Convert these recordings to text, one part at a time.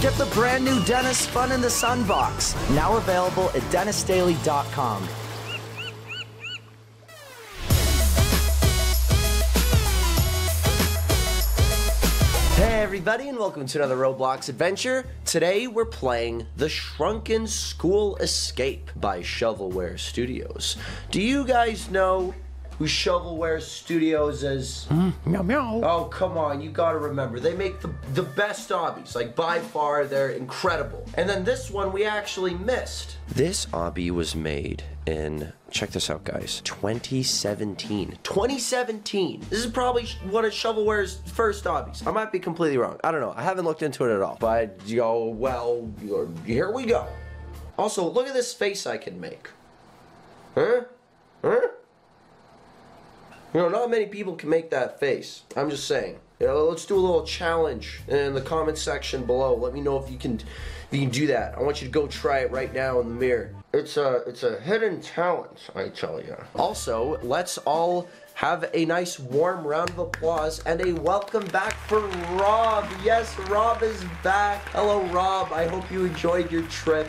Get the brand new Denis Fun in the Sun box, now available at DenisDaily.com. Hey everybody and welcome to another Roblox adventure. Today we're playing The Shrunken School Escape by Shovelware Studios. Do you guys know who Shovelware Studios is? Mm, meow meow. Oh, come on, you gotta remember. They make the, the best obbies. Like, by far, they're incredible. And then this one we actually missed. This obby was made in, check this out, guys, 2017. 2017. This is probably one of Shovelware's first obbies I might be completely wrong. I don't know. I haven't looked into it at all. But, yo, well, here we go. Also, look at this face I can make. Huh? Huh? You know, not many people can make that face. I'm just saying. You know, let's do a little challenge in the comment section below. Let me know if you can, if you can do that. I want you to go try it right now in the mirror. It's a, it's a hidden talent, I tell you. Also, let's all have a nice warm round of applause and a welcome back for Rob. Yes, Rob is back. Hello, Rob. I hope you enjoyed your trip.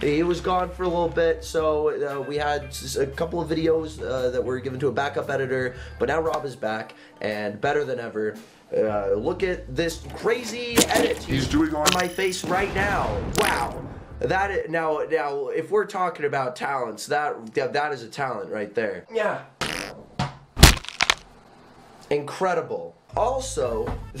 He was gone for a little bit, so uh, we had a couple of videos uh, that were given to a backup editor, but now Rob is back and better than ever. Uh, look at this crazy edit he's doing on my face right now. Wow. That now now if we're talking about talents, that that, that is a talent right there. Yeah. Incredible. Also,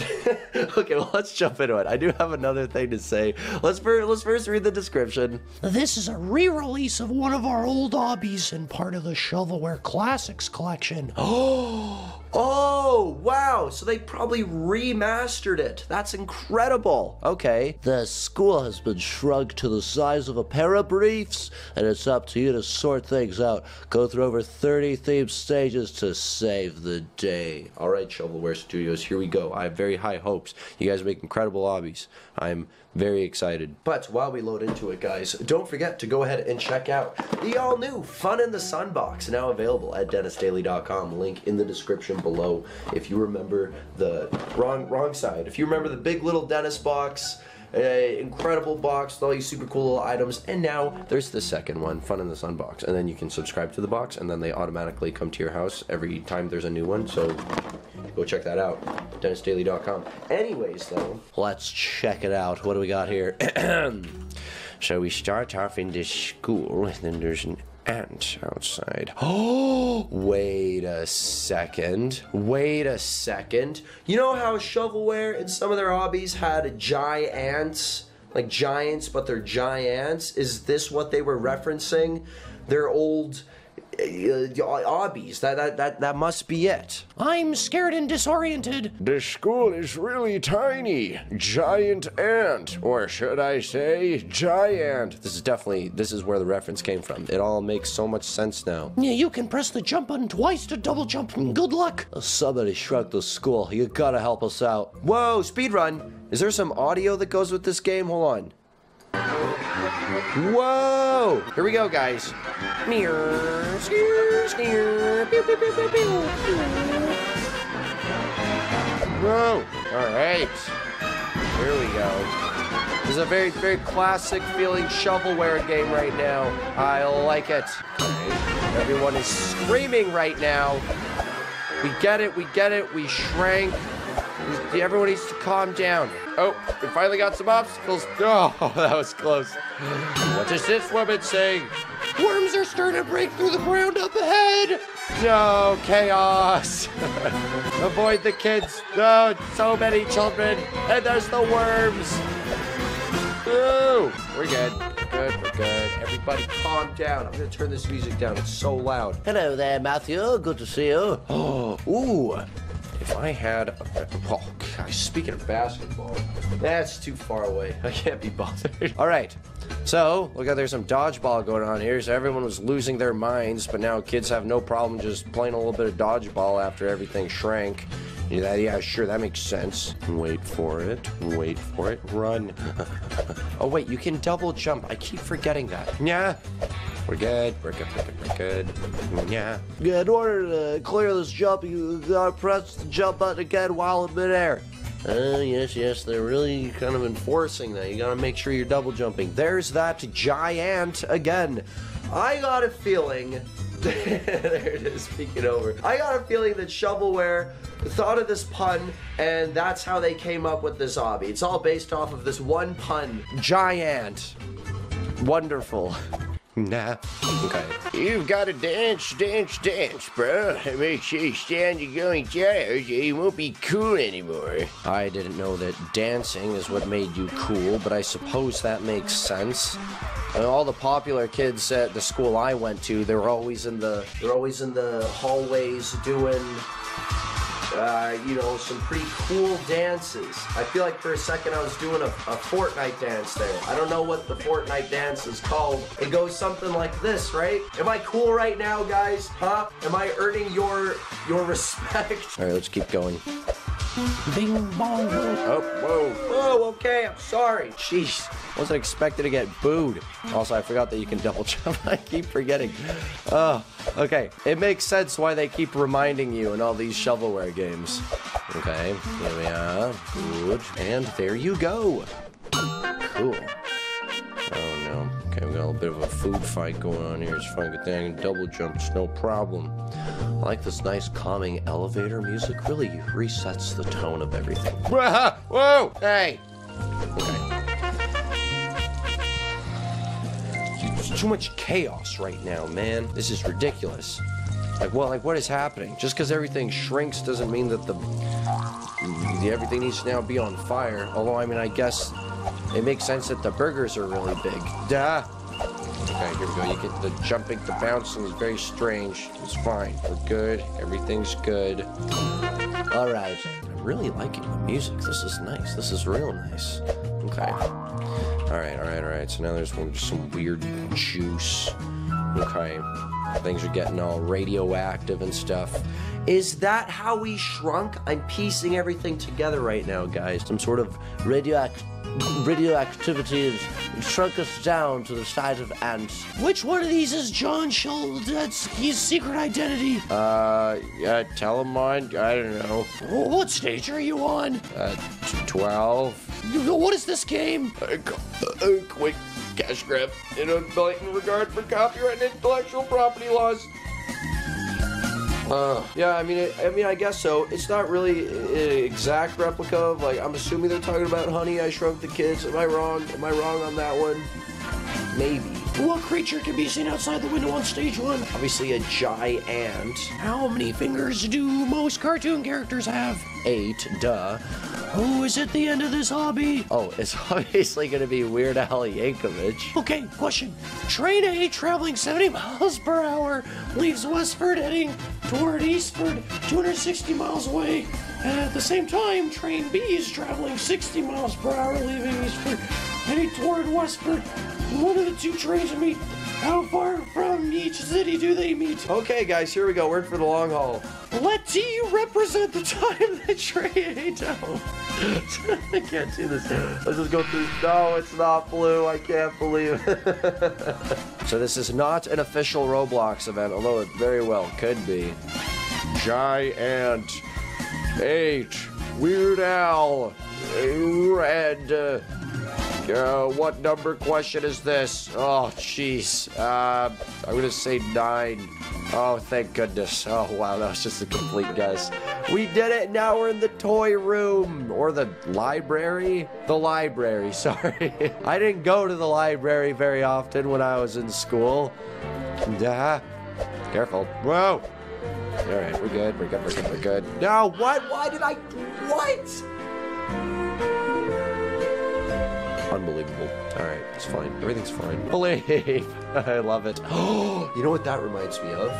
okay, well let's jump into it. I do have another thing to say. Let's first let's first read the description. This is a re-release of one of our old obbies and part of the Shovelware Classics collection. Oh, oh wow. So they probably remastered it. That's incredible. Okay. The school has been shrunk to the size of a pair of briefs, and it's up to you to sort things out. Go through over 30 themed stages to save the day. All right, Shovelware Studios, here we go. I have very high hopes. You guys make incredible obbies. I'm very excited. But while we load into it, guys, don't forget to go ahead and check out the all new Fun in the Sun box, now available at DenisDaily.com. Link in the description below. If you remember the wrong wrong side, if you remember the big little Denis box. A incredible box with all these super cool little items, and now there's the second one, Fun in the Sun box, and then you can subscribe to the box, and then they automatically come to your house every time there's a new one. So go check that out, DenisDaily.com. Anyways, though, Let's check it out. What do we got here? so we start off in this school, and then there's an ant outside. Oh, wait a second. Wait a second. You know how Shovelware and some of their obbies had giants, like giants, but they're giants? Is this what they were referencing? Their old Uh, uh, uh, obbies. That, that that that must be it. I'm scared and disoriented. The school is really tiny. Giant ant. Or should I say, giant. This is definitely this is where the reference came from. It all makes so much sense now. Yeah, you can press the jump button twice to double jump. Good luck. Somebody shrunk the school. You gotta help us out. Whoa, speedrun. Is there some audio that goes with this game? Hold on. Whoa! Here we go, guys. Meow, skeer, skeer, pew, pew, pew, pew, pew. Whoa! Alright. Here we go. This is a very, very classic feeling shovelware game right now. I like it. Everyone is screaming right now. We get it, we get it, we shrank. Everyone needs to calm down. Oh, we finally got some obstacles. Oh, that was close. What is this woman saying? Worms are starting to break through the ground up ahead. No, chaos. Avoid the kids. No, so many children. And there's the worms. Ooh, we're good. Good, we're good. Everybody calm down. I'm gonna turn this music down. It's so loud. Hello there, Matthew. Good to see you. Oh, ooh. If I had a oh, gosh, speaking of basketball, that's too far away. I can't be bothered. All right. So, look how there's some dodgeball going on here. So everyone was losing their minds, but now kids have no problem just playing a little bit of dodgeball after everything shrank. Yeah, yeah, sure, that makes sense. Wait for it. Wait for it. Run. oh wait, you can double jump. I keep forgetting that. Yeah. We're good. We're good. We're good. We're good. Yeah. In order to clear this jump, you gotta press the jump button again while in midair. Uh, yes, yes, they're really kind of enforcing that. You gotta make sure you're double jumping. There's that giant again. I got a feeling. there it is, speaking over. I got a feeling that Shovelware thought of this pun, and that's how they came up with this obby. It's all based off of this one pun. Giant. Wonderful. Nah. Okay. You've got to dance, dance, dance, bro. Make sure you stand your going tires or you won't be cool anymore. I didn't know that dancing is what made you cool, but I suppose that makes sense. All the popular kids at the school I went to, they were always in the they're always in the hallways doing uh, you know, some pretty cool dances. I feel like for a second I was doing a, a Fortnite dance there. I don't know what the Fortnite dance is called. It goes something like this, right? Am I cool right now, guys? Huh? Am I earning your your respect? All right, let's keep going. Bing bong. Oh, whoa. Oh, okay. I'm sorry. Jeez, wasn't expecting to get booed. Also, I forgot that you can double jump. I keep forgetting. Oh, okay. It makes sense why they keep reminding you in all these shovelware games. Okay, here we are. Good. And there you go. Cool. Oh no. Okay, we got a little bit of a food fight going on here. It's fine. Good thing double jumps, no problem. I like this nice calming elevator music. Really resets the tone of everything. Whoa, hey. Okay. There's too much chaos right now, man. This is ridiculous. Like, well, like, what is happening? Just because everything shrinks doesn't mean that the, the everything needs to now be on fire. Although, I mean, I guess it makes sense that the burgers are really big. Duh. Okay, here we go. You get the jumping, the bouncing is very strange. It's fine. We're good. Everything's good. All right. I'm really liking the music. This is nice. This is real nice. Okay. All right, all right, all right. So now there's just some weird juice. Okay. Things are getting all radioactive and stuff. Is that how we shrunk? I'm piecing everything together right now, guys. Some sort of radioact- radioactivity has shrunk us down to the size of ants. Which one of these is John Sheldon's secret identity? Uh, yeah, tell him mine. I don't know. What stage are you on? Uh, 12. What is this game? Uh, quick cash grab in a blatant regard for copyright and intellectual property laws. Uh, yeah, I mean, it, I mean, I guess so. It's not really an exact replica of like. I'm assuming they're talking about Honey, I Shrunk the Kids. Am I wrong? Am I wrong on that one? Maybe. What creature can be seen outside the window on stage one? Obviously, a giant. How many fingers do most cartoon characters have? Eight, duh. Who is at the end of this obby? Oh, it's obviously gonna be Weird Al Yankovic. Okay, question. Train A traveling 70 miles per hour leaves Westford heading toward Eastford 260 miles away. And at the same time, train B is traveling 60 miles per hour leaving Eastford heading toward Westford. One of the two trains meet. How far from each city do they meet? Okay, guys, here we go. We're in for the long haul. Let T represent the time that train down. I can't see this. Let's just go through. No, it's not blue. I can't believe. It. so this is not an official Roblox event, although it very well could be. Giant. Eight. Weird Al. Red. Uh, what number question is this? Oh, jeez. Uh, I'm gonna say nine. Oh, thank goodness. Oh, wow, that was just a complete guess. We did it. Now we're in the toy room or the library. The library. Sorry, I didn't go to the library very often when I was in school. Yeah. Careful. Whoa. All right, we're good. We're good. We're good. We're good. No, what? Why did I? What? Unbelievable. All right, it's fine. Everything's fine. Believe. I love it. Oh, you know what that reminds me of?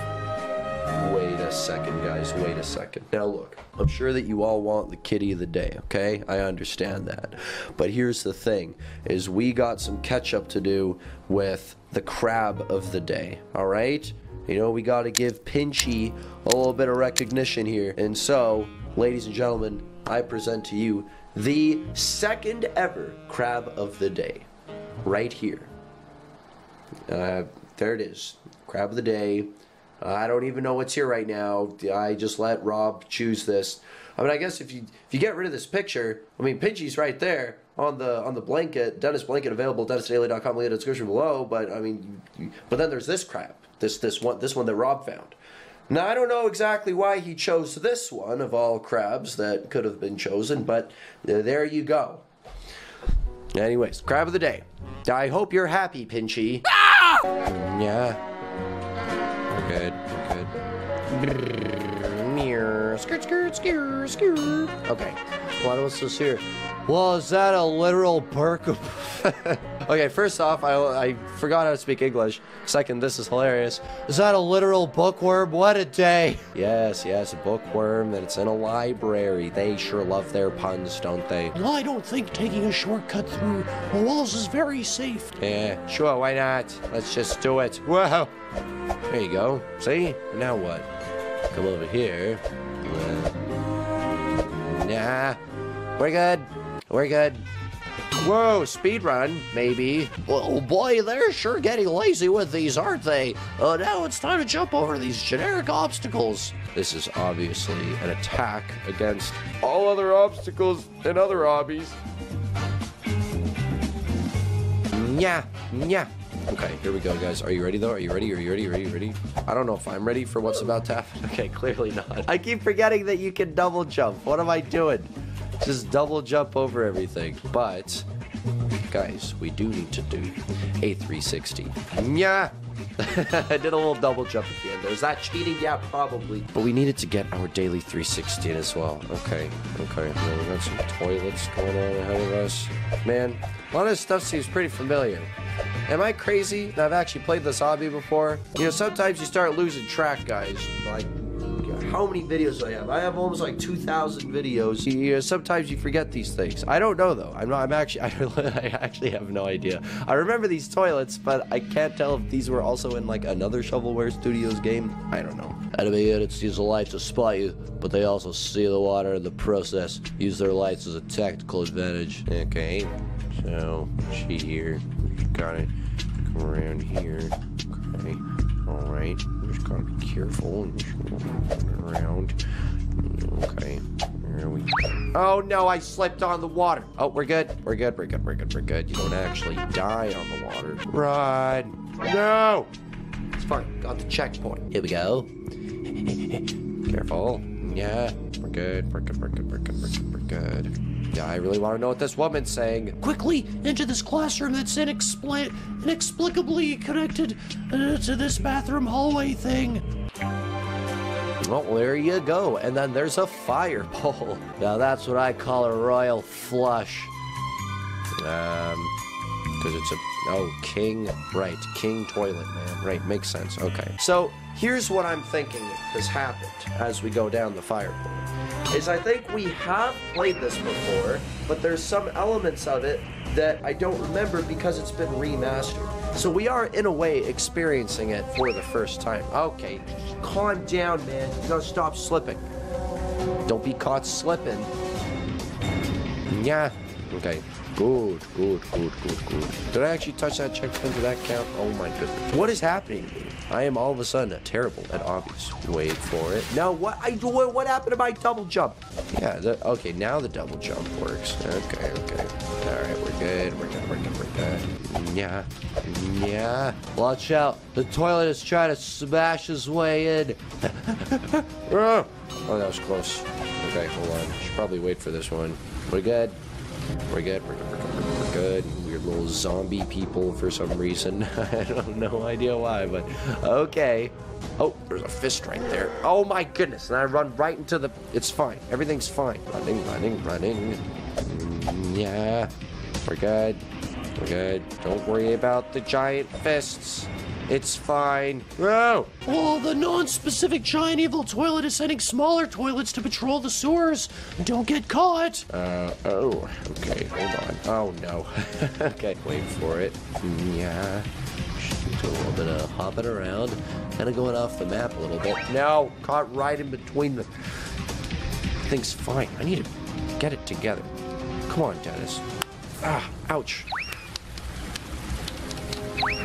Wait a second, guys. Wait a second. Now, look, I'm sure that you all want the kitty of the day, okay? I understand that. But here's the thing is we got some catch up to do with the crab of the day, all right? You know, we got to give Pinchy a little bit of recognition here. And so, ladies and gentlemen, I present to you the second ever crab of the day right here. Uh, there it is. Crab of the day. Uh, I don't even know what's here right now. I just let Rob choose this. I mean, I guess if you if you get rid of this picture, I mean, Pinchy's right there on the on the blanket, Denis blanket available, DenisDaily.com, link in the description below. But I mean, but then there's this crab. this this one this one that Rob found. Now I don't know exactly why he chose this one of all crabs that could have been chosen, but uh, there you go. Anyways, crab of the day. I hope you're happy, Pinchy. Yeah. We're good. We're good. Meow. Skirt, skirt, skirt, skirt. Okay. What else is here? Well, is that a literal perk? Okay, first off, I, I forgot how to speak English. Second, this is hilarious. Is that a literal bookworm? What a day! Yes, yes, a bookworm, and it's in a library. They sure love their puns, don't they? Well, I don't think taking a shortcut through the walls is very safe. Yeah, sure, why not? Let's just do it. Whoa! There you go. See? Now what? Come over here. Nah. We're good. We're good. Whoa, speed run, maybe. Oh boy, they're sure getting lazy with these, aren't they? Uh, now it's time to jump over these generic obstacles. This is obviously an attack against all other obstacles and other obbies. Yeah, yeah. Okay, here we go, guys. Are you ready, though? Are you ready? Are you ready? Are you ready? I don't know if I'm ready for what's about to happen. Okay, clearly not. I keep forgetting that you can double jump. What am I doing? Just double jump over everything. But, guys, we do need to do a 360. Yeah. I did a little double jump at the end. There's that cheating? Yeah, probably. But we needed to get our daily 360 in as well. Okay, okay. Well, we got some toilets going on ahead of us. Man, a lot of this stuff seems pretty familiar. Am I crazy? I've actually played this obby before. You know, sometimes you start losing track, guys. Like, how many videos do I have? I have almost like 2,000 videos. You know, sometimes you forget these things. I don't know though. I'm not. I'm actually. I, actually have no idea. I remember these toilets, but I can't tell if these were also in like another Shovelware Studios game. I don't know. Enemy units use the light to spot you, but they also see the water in the process. Use their lights as a tactical advantage. Okay. So she here. Got it. Come around here. Okay. All right. Gotta be careful and around. Okay. There we go. Oh no, I slipped on the water. Oh, we're good. We're good. We're good. We're good. We're good. You don't actually die on the water. Run. No. It's fine. Got the checkpoint. Here we go. Careful. Yeah. We're good. We're good. We're good. We're good. We're good. We're good. Yeah, I really want to know what this woman's saying. Quickly into this classroom that's inexpli- inexplicably connected uh, to this bathroom hallway thing. Well, there you go. And then there's a fireball. Now that's what I call a royal flush. Um, because it's a oh king right king toilet man right makes sense okay so here's what i'm thinking has happened as we go down the fire pole is i think we have played this before but there's some elements of it that i don't remember because it's been remastered. So we are in a way experiencing it for the first time. Okay calm down man. You gotta stop slipping. Don't be caught slipping. Yeah okay Good, good, good, good, good. Did I actually touch that checkpoint? Did that count? Oh my goodness. What is happening? I am all of a sudden terrible at obbies. Wait for it. Now what? I what, happened to my double jump? Yeah. The, okay. Now the double jump works. Okay. Okay. All right. We're good. We're good. We're good. We're good. Yeah. Yeah. Watch out. The toilet is trying to smash his way in. oh, that was close. Okay. Hold on. Should probably wait for this one. We're good. We're good, we're good, we're good, we're good. Weird little zombie people for some reason. I don't have no idea why, but okay. Oh, there's a fist right there. Oh my goodness, and I run right into the... It's fine, everything's fine. Running, running, running. Mm, yeah, we're good. We're good. Don't worry about the giant fists. It's fine. Oh, the non-specific giant evil toilet is sending smaller toilets to patrol the sewers. Don't get caught. Uh, oh, okay, hold on. Oh, no. okay, wait for it. Yeah. Do a little bit of hopping around, kind of going off the map a little bit. No, caught right in between the... Thing's fine. I need to get it together. Come on, Denis. Ah, ouch.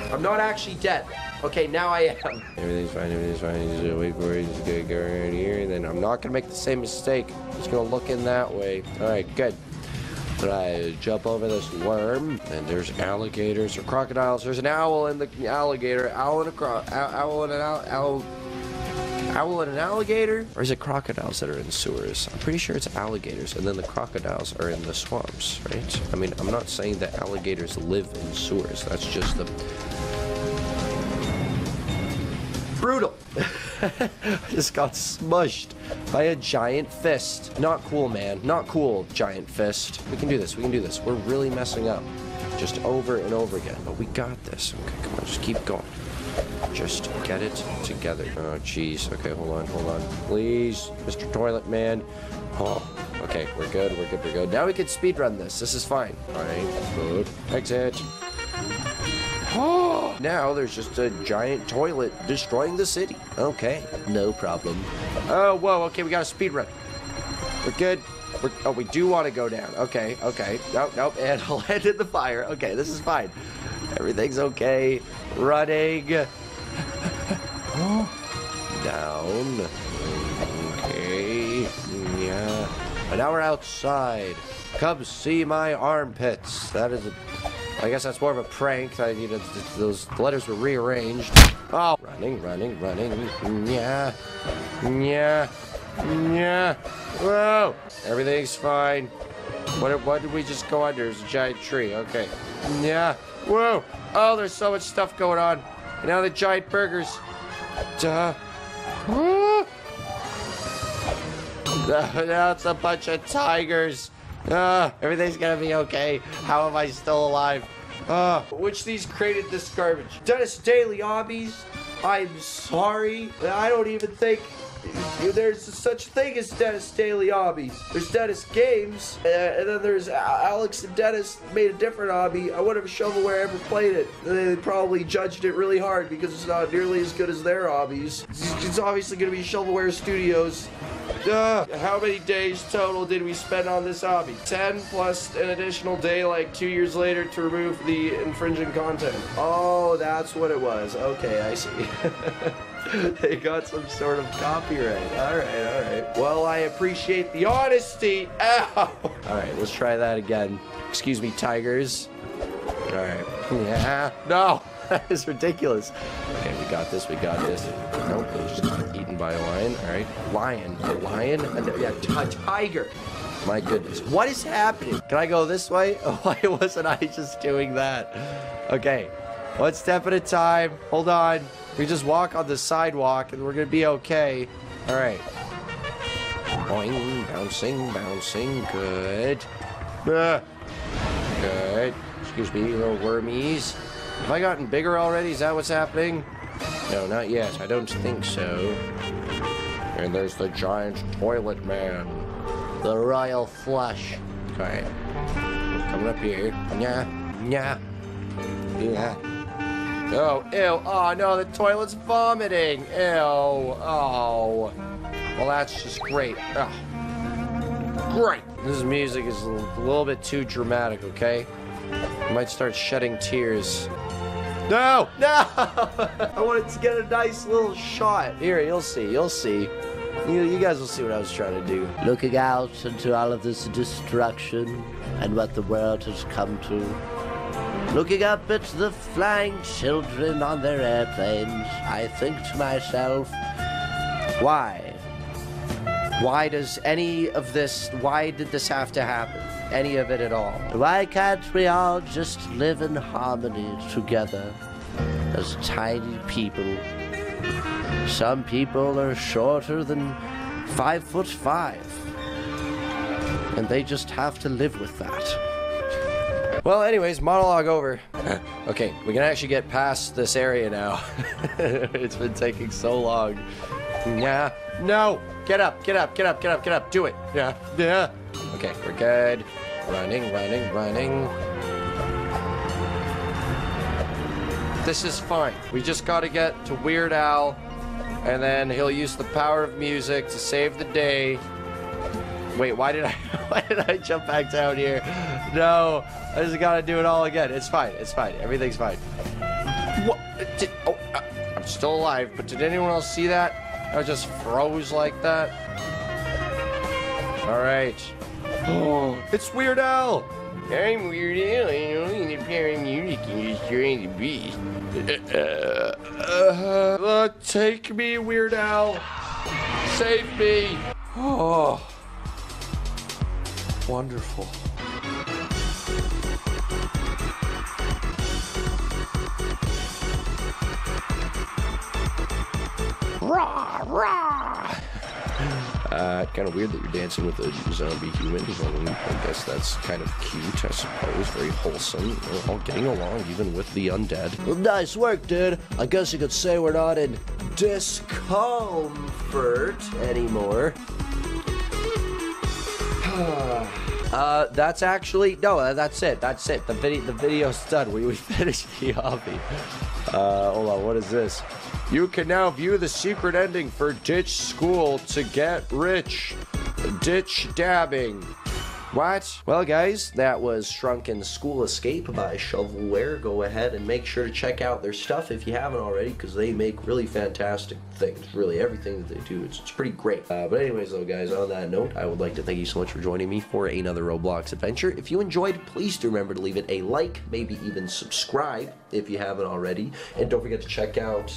I'm not actually dead. Okay, now I am. Everything's fine, everything's fine. Just wait for it. Just gonna go right here. Then I'm not gonna make the same mistake. Just gonna look in that way. All right, good. But I jump over this worm, and there's alligators or crocodiles. There's an owl in the alligator. Owl and a cro- owl and an owl. owl Owl and an alligator? Or is it crocodiles that are in sewers? I'm pretty sure it's alligators, and then the crocodiles are in the swamps, right? I mean, I'm not saying that alligators live in sewers. That's just the brutal. I just got smushed by a giant fist. Not cool, man. Not cool, giant fist. We can do this. We can do this. We're really messing up. Just over and over again. But we got this. Okay, come on. Just keep going. Just get it together. Oh, jeez. Okay, hold on, hold on. Please, Mr. Toilet Man. Oh, okay, we're good, we're good, we're good. Now we can speedrun this. This is fine. All right, good. Exit. Oh, now there's just a giant toilet destroying the city. Okay, no problem. Oh, whoa, okay, we got a speed run. We're good. We're, oh, we do want to go down. Okay, okay. Nope, nope, and I'll land in the fire. Okay, this is fine. Everything's okay. Running. Down. Okay, yeah. And now we're outside. Come see my armpits. That is a I guess that's more of a prank. I, know, those letters were rearranged. Oh, running, running, running. Yeah, yeah, yeah. Whoa, everything's fine. What, what did we just go under? There's a giant tree. Okay. Yeah. Whoa. Oh, there's so much stuff going on. And now the giant burgers. Duh. It's a bunch of tigers. Ah, everything's gonna be okay. How am I still alive? Ah, which these created this garbage? Denis Daily Obbies. I'm sorry. I don't even think there's such a thing as Denis Daily Obbies. There's Denis Games, and then there's Alex and Denis made a different obby. I wonder if Shovelware ever played it. They probably judged it really hard because it's not nearly as good as their obbies. It's it's obviously going to be Shovelware Studios. How many days total did we spend on this obby? 10 plus an additional day like two years later to remove the infringing content. Oh, that's what it was. Okay, I see. they got some sort of copyright. All right, all right. Well, I appreciate the honesty. Ow! All right, let's try that again. Excuse me, tigers. All right. Yeah. No. That is ridiculous. Okay, we got this. We got this. Nope, by a lion. All right, lion, a lion, yeah, t- a tiger. My goodness, what is happening? Can I go this way? Why wasn't I just doing that? Okay, one step at a time. Hold on. We just walk on the sidewalk, and we're gonna be okay. All right. Boing, bouncing, bouncing. Good. Good. Excuse me, little wormies. Have I gotten bigger already? Is that what's happening? No, not yet. I don't think so. And there's the giant toilet man. The royal flush. Okay. Coming up here. Yeah. Yeah. Yeah. Oh, ew. Oh, no, the toilet's vomiting. Ew. Oh. Well, that's just great. Oh. Great. This music is a little bit too dramatic, okay? I might start shedding tears. No! No! I wanted to get a nice little shot. Here, you'll see. You'll see. You, you guys will see what I was trying to do. Looking out into all of this destruction and what the world has come to. Looking up at the flying children on their airplanes, I think to myself, Why? Why does any of this, why did this have to happen? Any of it at all? why can't we all just live in harmony together as tiny people? Some people are shorter than five foot five, and they just have to live with that. Well, anyways, monologue over. okay, we can actually get past this area now. it's been taking so long. Yeah. No! Get up, get up, get up, get up, get up. Do it. Yeah. Yeah. Okay, we're good. Running, running, running. This is fine. We just gotta get to Weird Al, and then he'll use the power of music to save the day. Wait, why did I why did I jump back down here? No, I just gotta do it all again. It's fine. It's fine. Everything's fine. What? Did, oh, uh, still alive, but did anyone else see that? I just froze like that. All right. Oh, it's Weird Al. I'm Weird Al. You know, in the paramusic industry, the beast. Uh, uh, uh, take me, Weird Al. Save me. Oh, wonderful. Rah, rah. Uh, kind of weird that you're dancing with a zombie human. I guess that's kind of cute, I suppose. Very wholesome. We're all getting along, even with the undead. Well, nice work, dude. I guess you could say we're not in Discomfort anymore. Uh, that's actually no. uh, That's it. That's it. The video. The video's done. We we finished the obby. Uh, hold on. What is this? You can now view the secret ending for Ditch School to get rich. Ditch dabbing. What? Well, guys, that was Shrunken School Escape by Shovelware. Go ahead and make sure to check out their stuff if you haven't already, because they make really fantastic things. Really, everything that they do, it's, it's pretty great. Uh, but anyways, though, guys, on that note, I would like to thank you so much for joining me for another Roblox adventure. If you enjoyed, please do remember to leave it a like, maybe even subscribe if you haven't already, and don't forget to check out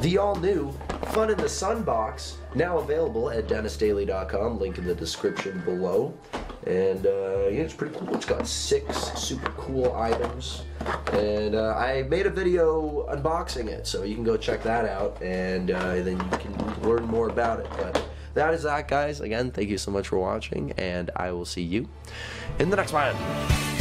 the all new Fun in the Sun box, now available at DenisDaily.com. Link in the description below. And uh, yeah, it's pretty cool. It's got six super cool items. And uh, I made a video unboxing it, so you can go check that out and uh, then you can learn more about it. But that is that, guys. Again, thank you so much for watching, and I will see you in the next one.